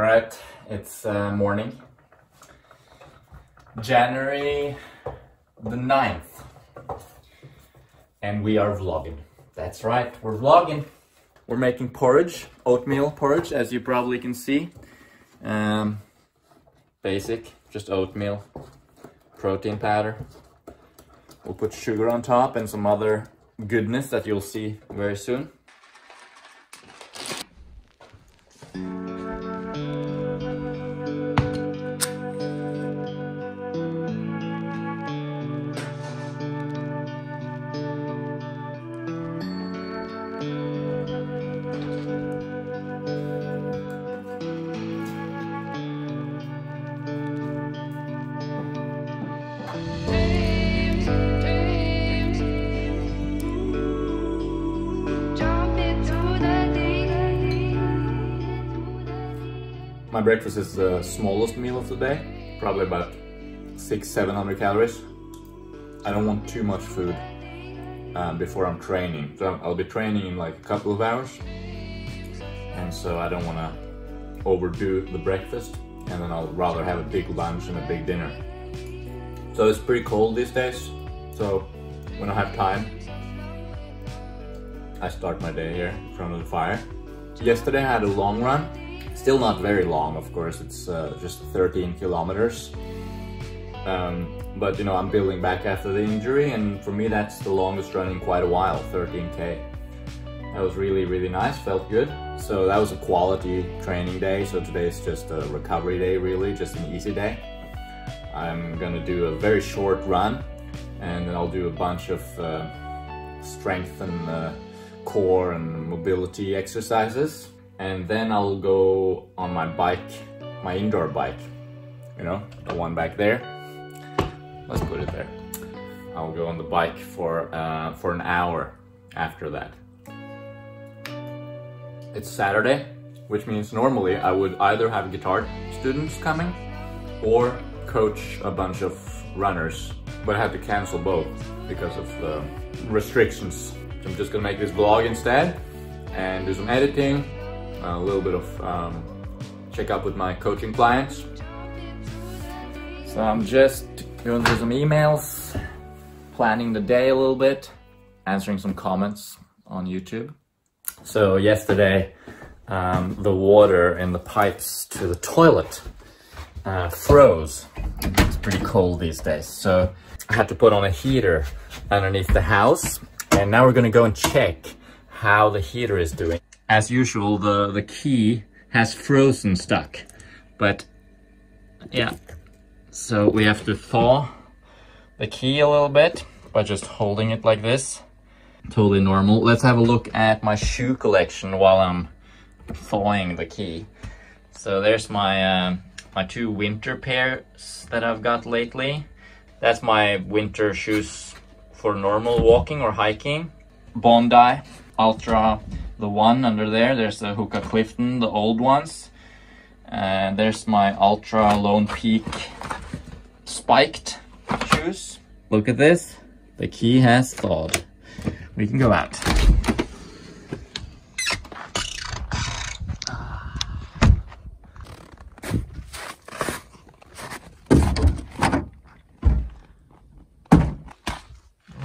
All right, it's uh, morning. January the 9th. And we are vlogging. That's right, we're vlogging. We're making porridge, oatmeal porridge, as you probably can see. Um, basic, just oatmeal, protein powder. We'll put sugar on top and some other goodness that you'll see very soon. My breakfast is the smallest meal of the day, probably about six, seven hundred calories. I don't want too much food um, before I'm training. So I'll be training in like a couple of hours, and so I don't want to overdo the breakfast, and then I'll rather have a big lunch and a big dinner. So it's pretty cold these days. So when I have time, I start my day here in front of the fire. Yesterday I had a long run. Still not very long, of course. It's uh, just 13 kilometers. Um, but you know, I'm building back after the injury, and for me, that's the longest run in quite a while, 13k. That was really, really nice. Felt good. So that was a quality training day. So today is just a recovery day, really, just an easy day. I'm gonna do a very short run, and then I'll do a bunch of uh, strength and uh, core and mobility exercises. And then I'll go on my bike, my indoor bike, you know, the one back there. Let's put it there. I'll go on the bike for uh, for an hour after that. It's Saturday, which means normally I would either have guitar students coming or coach a bunch of runners, but I had to cancel both because of the restrictions. So I'm just gonna make this vlog instead and do some editing, a little bit of um, check up with my coaching clients. So I'm just going through some emails, planning the day a little bit, answering some comments on YouTube. So yesterday, um, the water in the pipes to the toilet uh, froze. It's pretty cold these days, so I had to put on a heater underneath the house. And now we're gonna go and check how the heater is doing. As usual, the, the key has frozen stuck, but yeah. So we have to thaw the key a little bit by just holding it like this. Totally normal. Let's have a look at my shoe collection while I'm thawing the key. So there's my um, my two winter pairs that I've got lately. That's my winter shoes for normal walking or hiking. Bondi Ultra, the one under there. There's the Hoka Clifton, the old ones. And there's my Altra Lone Peak spiked shoes. Look at this. The key has thawed. We can go out.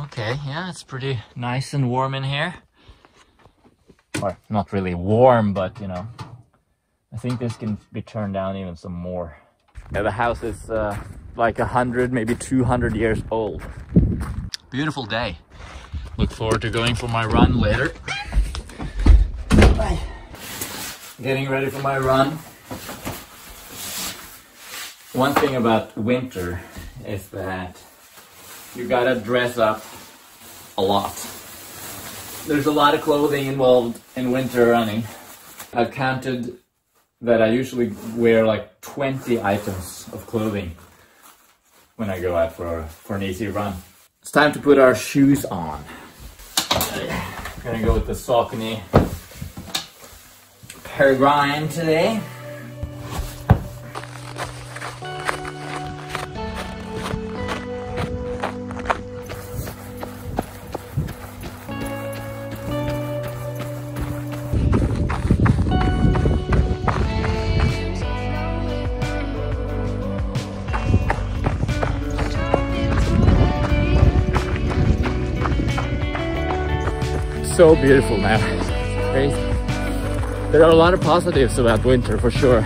Okay, yeah, it's pretty nice and warm in here. Or not really warm, but you know, I think this can be turned down even some more. Yeah, the house is uh, like a hundred, maybe 200 years old. Beautiful day. Look forward to going for my run later. Bye. Getting ready for my run. One thing about winter is that you gotta dress up a lot. There's a lot of clothing involved in winter running. I've counted that I usually wear like 20 items of clothing when I go out for, for an easy run. It's time to put our shoes on. Gonna go with the Saucony Peregrine today. So beautiful now. There are a lot of positives about winter for sure,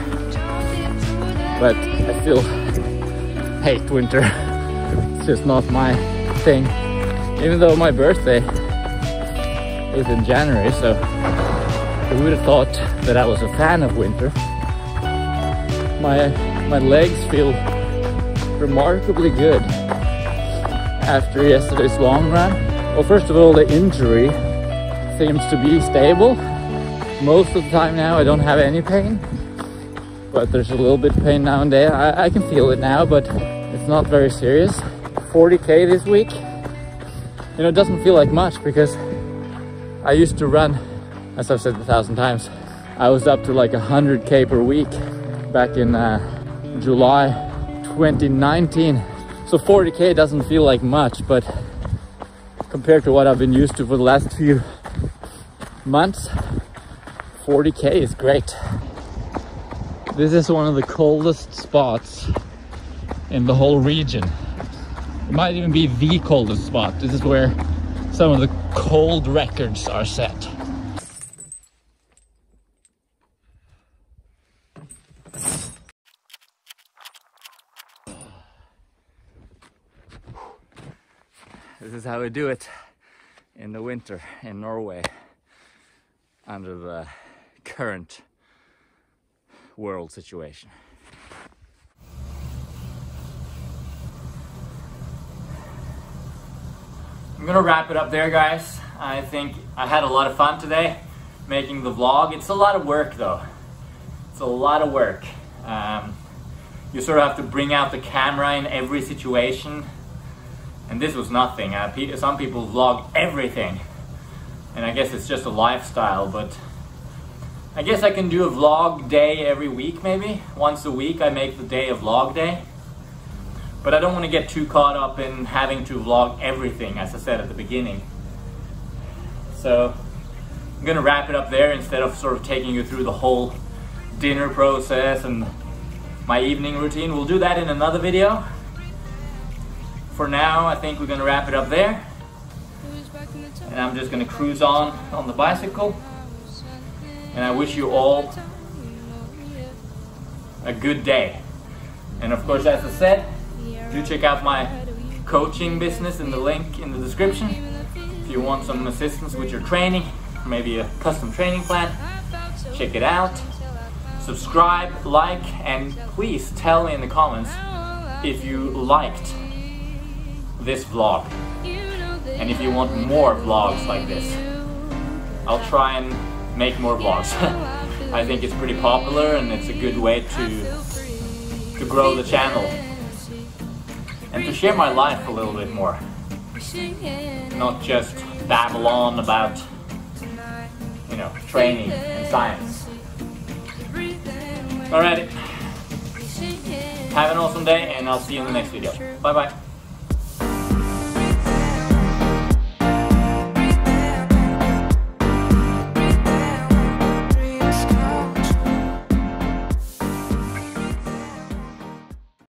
but I still hate winter. It's just not my thing. Even though my birthday is in January, so who would have thought that I was a fan of winter? My my legs feel remarkably good after yesterday's long run. Well, first of all, the injury seems to be stable. Most of the time now, I don't have any pain, but there's a little bit of pain now and then. I, I can feel it now, but it's not very serious. 40k this week. You know, it doesn't feel like much because I used to run, as I've said a thousand times, I was up to like 100k per week back in uh, July 2019. So 40k doesn't feel like much, but compared to what I've been used to for the last few months, 40k is great. This is one of the coldest spots in the whole region. It might even be the coldest spot. This is where some of the cold records are set. This is how we do it in the winter in Norway under the current world situation. I'm gonna wrap it up there, guys. I think I had a lot of fun today making the vlog. It's a lot of work though. It's a lot of work. Um, you sort of have to bring out the camera in every situation. And this was nothing. Uh, some people vlog everything. And I guess it's just a lifestyle, but I guess I can do a vlog day every week maybe. Once a week I make the day a vlog day. But I don't want to get too caught up in having to vlog everything, as I said at the beginning. So I'm gonna wrap it up there instead of sort of taking you through the whole dinner process and my evening routine. We'll do that in another video. For now, I think we're gonna wrap it up there. And I'm just gonna cruise on on the bicycle. And I wish you all a good day. And of course, as I said, do check out my coaching business in the link in the description. If you want some assistance with your training, maybe a custom training plan, check it out. Subscribe, like, and please tell me in the comments if you liked this vlog and if you want more vlogs like this. I'll try and make more vlogs. I think it's pretty popular and it's a good way to to grow the channel and to share my life a little bit more. Not just babble on about you know training and science. Alrighty. Have an awesome day and I'll see you in the next video. Bye bye.